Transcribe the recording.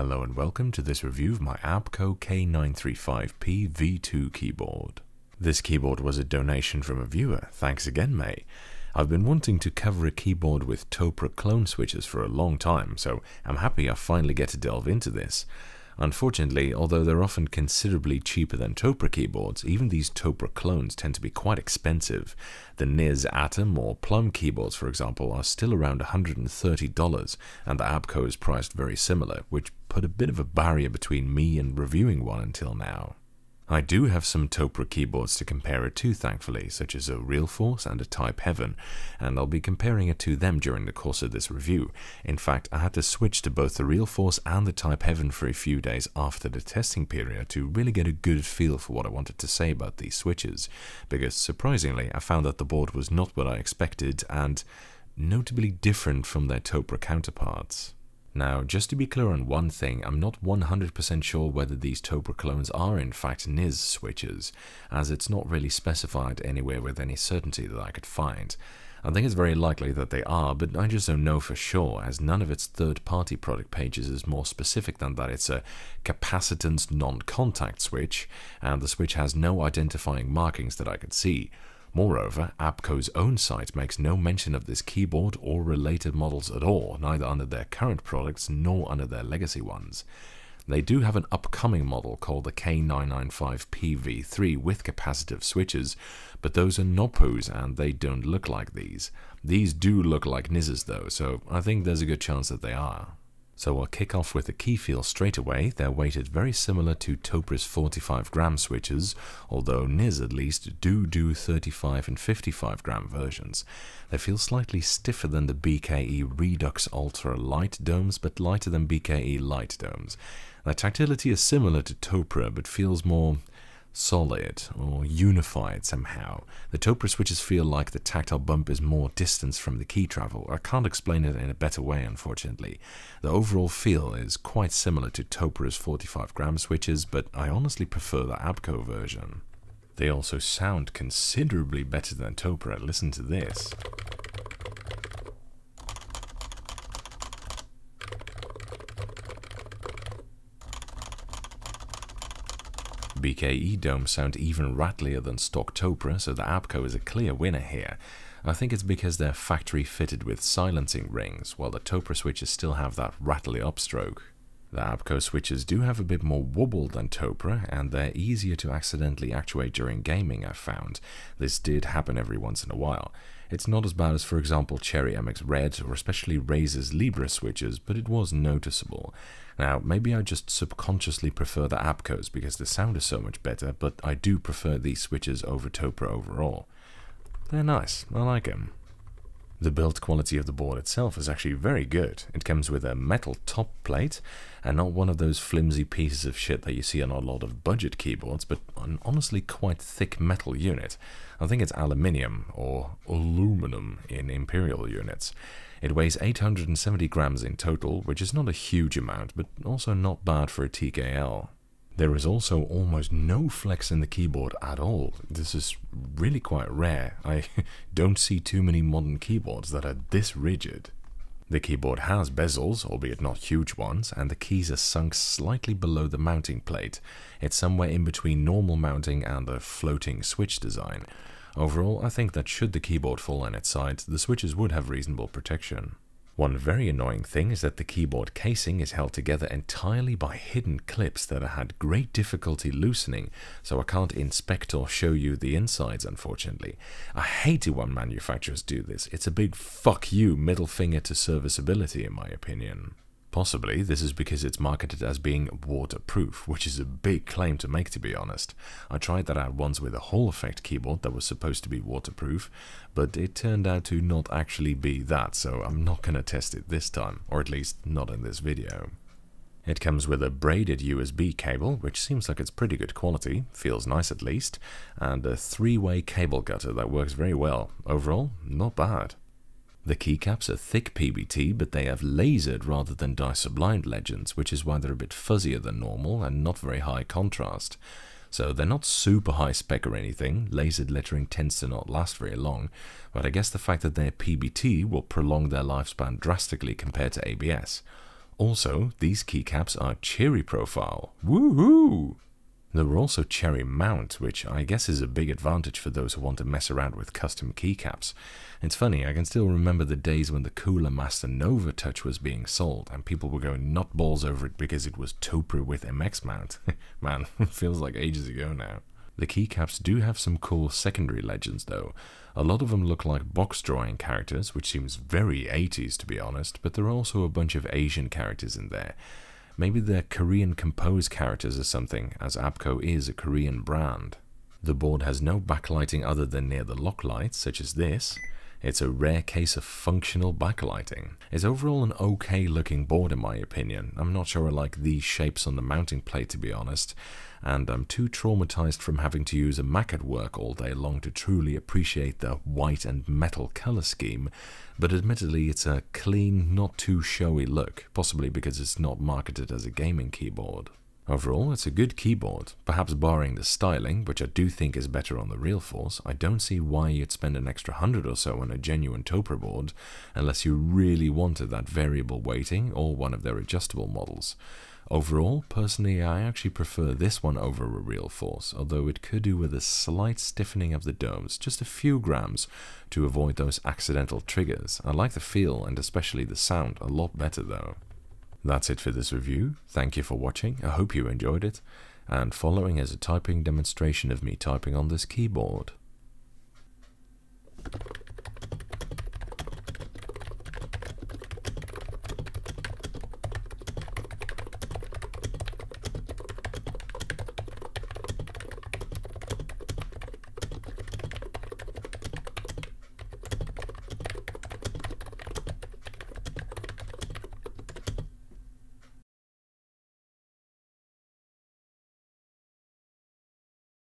Hello and welcome to this review of my ABKO K935P V2 keyboard. This keyboard was a donation from a viewer, thanks again May. I've been wanting to cover a keyboard with Topre clone switches for a long time, so I'm happy I finally get to delve into this. Unfortunately, although they're often considerably cheaper than Topre keyboards, even these Topre clones tend to be quite expensive. The NiZ Atom or Plum keyboards, for example, are still around $130, and the ABKO is priced very similar, which put a bit of a barrier between me and reviewing one until now. I do have some Topre keyboards to compare it to, thankfully, such as a Realforce and a Type Heaven, and I'll be comparing it to them during the course of this review. In fact, I had to switch to both the Realforce and the Type Heaven for a few days after the testing period to really get a good feel for what I wanted to say about these switches, because surprisingly, I found that the board was not what I expected and notably different from their Topre counterparts. Now, just to be clear on one thing, I'm not 100% sure whether these Topre clones are in fact NiZ switches, as it's not really specified anywhere with any certainty that I could find. I think it's very likely that they are, but I just don't know for sure, as none of its third-party product pages is more specific than that it's a capacitance non-contact switch, and the switch has no identifying markings that I could see. Moreover, ABKO's own site makes no mention of this keyboard or related models at all, neither under their current products nor under their legacy ones. They do have an upcoming model called the K995PV3 with capacitive switches, but those are Noppoos and they don't look like these. These do look like NiZs though, so I think there's a good chance that they are. So we'll kick off with the key feel straight away. They're weighted very similar to Topre's 45 gram switches, although NiZ at least do do 35 and 55 gram versions. They feel slightly stiffer than the BKE Redux Ultra Light domes, but lighter than BKE Light domes. Their tactility is similar to Topre, but feels more solid or unified somehow. The Topre switches feel like the tactile bump is more distance from the key travel. I can't explain it in a better way, unfortunately. The overall feel is quite similar to Topre's 45 gram switches, but I honestly prefer the ABKO version. They also sound considerably better than Topre. Listen to this. BKE domes sound even rattlier than stock Topre, so the ABKO is a clear winner here. I think it's because they're factory fitted with silencing rings, while the Topre switches still have that rattly upstroke. The ABKO switches do have a bit more wobble than Topre, and they're easier to accidentally actuate during gaming, I've found. This did happen every once in a while. It's not as bad as, for example, Cherry MX Red or especially Razer's Libre switches, but it was noticeable. Now, maybe I just subconsciously prefer the ABKOs because the sound is so much better, but I do prefer these switches over Topre overall. They're nice, I like them. The build quality of the board itself is actually very good. It comes with a metal top plate and not one of those flimsy pieces of shit that you see on a lot of budget keyboards, but an honestly quite thick metal unit. I think it's aluminium or aluminum in imperial units. It weighs 870 grams in total, which is not a huge amount, but also not bad for a TKL. There is also almost no flex in the keyboard at all. This is really quite rare. I don't see too many modern keyboards that are this rigid. The keyboard has bezels, albeit not huge ones, and the keys are sunk slightly below the mounting plate. It's somewhere in between normal mounting and the floating switch design. Overall, I think that should the keyboard fall on its side, the switches would have reasonable protection. One very annoying thing is that the keyboard casing is held together entirely by hidden clips that I had great difficulty loosening, so I can't inspect or show you the insides unfortunately. I hate it when manufacturers do this, it's a big fuck you middle finger to serviceability in my opinion. Possibly this is because it's marketed as being waterproof, which is a big claim to make to be honest. I tried that out once with a Hall effect keyboard that was supposed to be waterproof, but it turned out to not actually be that, so I'm not gonna test it this time, or at least not in this video. It comes with a braided USB cable, which seems like it's pretty good quality, feels nice at least, and a three-way cable gutter that works very well. Overall, not bad. The keycaps are thick PBT, but they have lasered rather than die-sublimed legends, which is why they're a bit fuzzier than normal and not very high contrast. So they're not super high spec or anything, lasered lettering tends to not last very long, but I guess the fact that they're PBT will prolong their lifespan drastically compared to ABS. Also, these keycaps are cherry profile. Woohoo! There were also cherry mount, which I guess is a big advantage for those who want to mess around with custom keycaps. It's funny, I can still remember the days when the Cooler Master Nova Touch was being sold, and people were going nutballs over it because it was Topre with MX mount. Man, feels like ages ago now. The keycaps do have some cool secondary legends though. A lot of them look like box drawing characters, which seems very 80s to be honest, but there are also a bunch of Asian characters in there. Maybe they're Korean composed characters or something, as ABKO is a Korean brand. The board has no backlighting other than near the lock lights, such as this. It's a rare case of functional backlighting. It's overall an okay looking board in my opinion. I'm not sure I like these shapes on the mounting plate to be honest, and I'm too traumatized from having to use a Mac at work all day long to truly appreciate the white and metal color scheme, but admittedly it's a clean, not too showy look, possibly because it's not marketed as a gaming keyboard. Overall, it's a good keyboard, perhaps barring the styling, which I do think is better on the Realforce, I don't see why you'd spend an extra hundred or so on a genuine Topre board, unless you really wanted that variable weighting or one of their adjustable models. Overall, personally, I actually prefer this one over a Realforce, although it could do with a slight stiffening of the domes, just a few grams, to avoid those accidental triggers. I like the feel and especially the sound a lot better though. That's it for this review. Thank you for watching. I hope you enjoyed it. And following is a typing demonstration of me typing on this keyboard.